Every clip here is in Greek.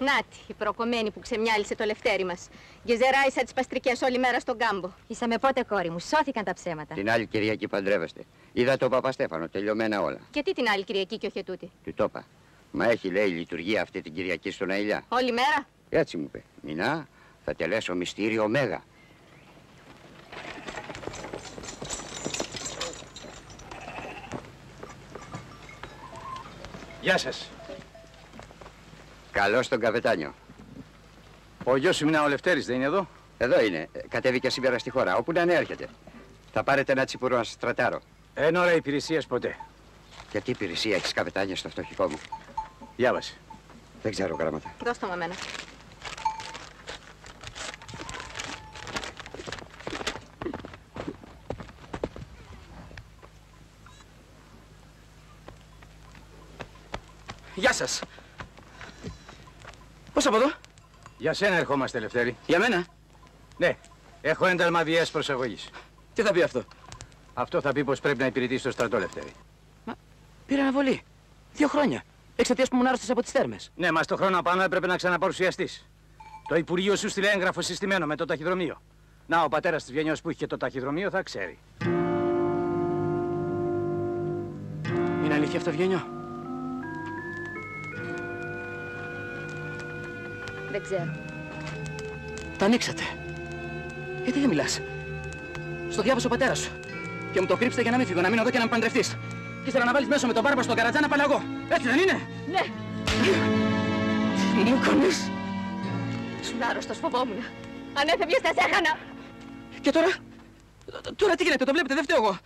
Νάτι, η προκομμένη που ξεμιάλισε το λευτέρι μας. Γεζεράισα τις παστρικές όλη μέρα στον κάμπο. Είσαμε πότε, κόρη μου, σώθηκαν τα ψέματα. Την άλλη Κυριακή παντρεύεστε. Είδα τον Παπαστέφανο, τελειωμένα όλα. Και τι την άλλη Κυριακή και όχι τούτη; Του το είπα. Μα έχει λέει λειτουργία αυτή την Κυριακή στον Αηλιά. Όλη μέρα; Έτσι μου είπε. Μινά, θα τελέσω μυστήριο Μέγα. Γεια σας. Καλώς τον καπετάνιο. Ο γιος σου είναι ο Λευτέρης, δεν είναι εδώ; Εδώ είναι. Ε, Κατέβηκε σήμερα στη χώρα. Όπου να είναι έρχεται. Θα πάρετε ένα τσιπουρό να σας στρατάρω. Εν ώρα υπηρεσίας ποτέ. Και τι υπηρεσία έχεις καπετάνιο στο φτωχικό μου; Διάβασε. Δεν ξέρω γράμματα. Δώσ' το μου εμένα. Γεια σας. Πώς από εδώ; Για σένα ερχόμαστε, Λευτέρη. Για μένα; Ναι, έχω ένταλμα βιαίας προσαγωγής. Τι θα πει αυτό; Αυτό θα πει πως πρέπει να υπηρετείς στο στρατό, Λευτέρη. Πήρα αναβολή. Δύο χρόνια. Εξαιτίας που ήμουν άρρωστος από τις θέρμες. Ναι, μα το χρόνο απάνω έπρεπε να ξαναπαρουσιαστείς. Το Υπουργείο σου στείλε έγγραφο συστημένο με το ταχυδρομείο. Να, ο πατέρας της Βιενιός που είχε το ταχυδρομείο θα ξέρει. Είναι αλήθεια αυτό, Βιένιο. Δεν ξέρω. Τα ανοίξατε. Γιατί δεν μιλάς; Στο διάβασε ο πατέρας σου. Και μου το κρύψετε για να μην φύγω, να μείνω εδώ και να με παντρευτείς. Και ύστερα να βάλεις μέσα με τον μπάρμπα στον καρατζά να παλαγώ. Έτσι δεν είναι; Ναι. Μου κάνεις. Σου άρρωστος φοβόμουν. Αν έφευγες θα σε έχανα. Και τώρα; Τώρα τι γίνεται, το βλέπετε, δεν φταίω εγώ.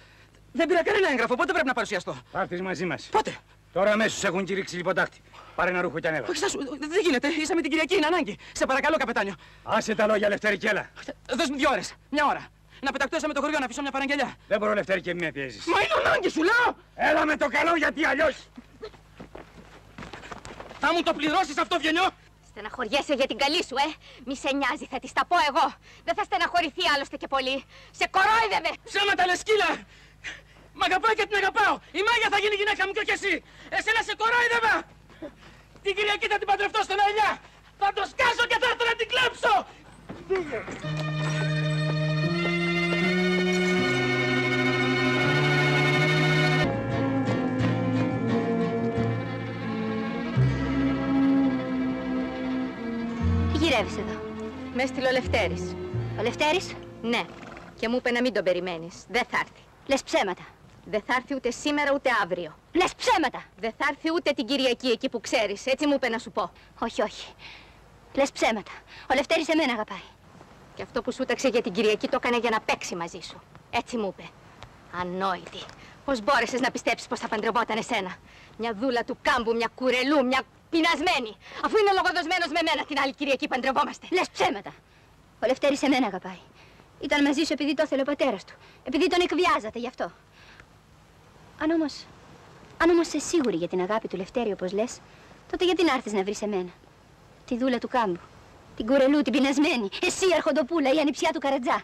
Δεν πήρα κανένα έγγραφο, πότε πρέπει να παρουσιαστώ; Πάρτης μαζί μας. Πότε; Τώρα αμέσως έχουν κηρύξει λιποτάκτη. Πάρε ένα ρούχο και ανέβα. Όχι, Στάσου, δεν γίνεται. Είσαι με την Κυριακή, είναι ανάγκη. Σε παρακαλώ, καπετάνιο. Άσε τα λόγια, Λευτέρη, και έλα. Δώσ' μου δύο ώρες. Μια ώρα. Να πεταχτώ μέσα με το χωριό να αφήσω μια παραγγελιά. Δεν μπορώ, Λευτέρη, και μη με πιέζεις. Μα είναι ανάγκη, σου λέω! Έλα με το καλό, γιατί αλλιώς... Θα μου το πληρώσεις αυτό, Βιενιό! Στεναχωριέσαι για την καλή σου, ε. Μη σε νοιάζει, θα της τα πω εγώ. Δεν θα στεναχωρηθεί άλλωστε και πολύ. Σε κορόιδευε. Ψέματα, λες σκύλα! Μ' αγαπάει και την αγαπάω. Η Μάγια θα γίνει γυναίκα μου και όχι εσύ. Εσένα σε κορόιδευα. Την Κυριακή θα την παντρευτώ στον Αιλιά. Θα το σκάσω και θα έρθω να την κλέψω. Τι γυρεύεις εδώ; Με έστειλε ο Λευτέρης. Ο Λευτέρης; Ναι. Και μου είπε να μην τον περιμένεις. Δεν θα έρθει. Λες ψέματα. Δεν θα έρθει ούτε σήμερα ούτε αύριο. Λες ψέματα. Δεν θα έρθει ούτε την Κυριακή εκεί που ξέρεις. Έτσι μου είπε να σου πω. Όχι, όχι. Λες ψέματα. Ο Λευτέρης εμένα αγαπάει. Και αυτό που σου ταξε για την Κυριακή το έκανε για να παίξει μαζί σου. Έτσι μου είπε. Ανόητη. Πώς μπόρεσες να πιστέψεις πως θα παντρευόταν εσένα; Μια δούλα του κάμπου, μια κουρελού, μια πεινασμένη. Αφού είναι λογοδοσμένος με μένα την άλλη Κυριακή παντρευόμαστε. Λες ψέματα. Ο Λευτέρης εμένα αγαπάει. Ήταν μαζί σου επειδή το ήθελε ο πατέρας του. Επειδή τον εκβιάζατε γι' αυτό. Αν όμως... Αν όμως είσαι σίγουρη για την αγάπη του Λευτέρη όπως λες, τότε γιατί να έρθεις να βρεις εμένα; Τη δούλα του κάμπου. Την κουρελού, την πεινασμένη. Εσύ, αρχοντοπούλα, η ανιψιά του καρατζά.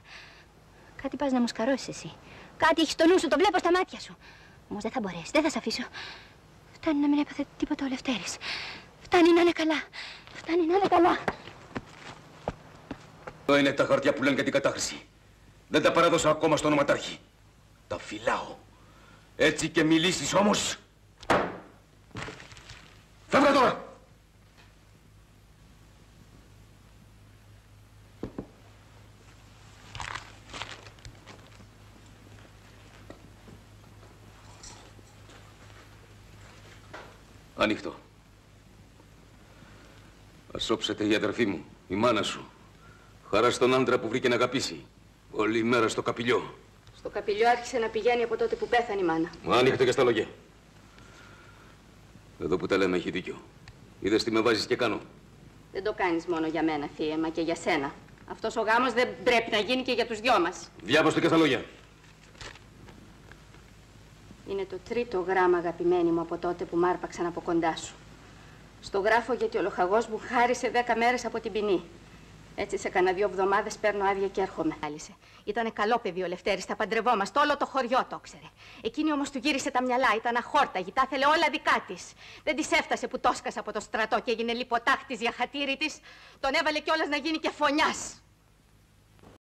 Κάτι πας να μου σκαρώσεις εσύ. Κάτι έχεις στο νου σου, το βλέπω στα μάτια σου. Όμως δεν θα μπορέσεις, δεν θα σε αφήσω. Φτάνει να μην έπαθε τίποτα ο Λευτέρης. Φτάνει να είναι καλά. Φτάνει να είναι καλά. Εδώ είναι τα χαρτιά που λένε για την κατάχρηση. Δεν τα παραδώσα ακόμα στον ονοματάρχη. Τα φυλάω. Έτσι και μιλήσεις όμως. Φεύγα τώρα! Ανοιχτό. Ας όψετε η αδερφή μου, η μάνα σου. Χαρά στον άντρα που βρήκε να αγαπήσει. Όλη η μέρα στο καπηλιό. Στο καπηλιό άρχισε να πηγαίνει από τότε που πέθανε η μάνα. Μα άνοιχτε και στα λόγια. Εδώ που τα λέμε έχει δίκιο. Είδες τι με βάζεις και κάνω. Δεν το κάνεις μόνο για μένα, θεία, μα και για σένα. Αυτός ο γάμος δεν πρέπει να γίνει και για τους δυο μας. Διάβαστο και στα λόγια. Είναι το τρίτο γράμμα, αγαπημένη μου, από τότε που μ' άρπαξαν από κοντά σου. Στο γράφω γιατί ο λοχαγός μου χάρισε δέκα μέρες από την ποινή. Έτσι σε κανένα δύο εβδομάδες παίρνω άδεια και έρχομαι. Άλυσε. Ήταν καλό παιδί ο Λευτέρης, τα παντρευόμαστε, όλο το χωριό το ξέρε. Εκείνη όμως του γύρισε τα μυαλά, ήταν αχόρταγη, τα ήθελε όλα δικά της. Δεν της έφτασε που τόσκασε από το στρατό και έγινε λιποτάχτης για χατήρι της. Τον έβαλε κιόλας να γίνει και φωνιάς.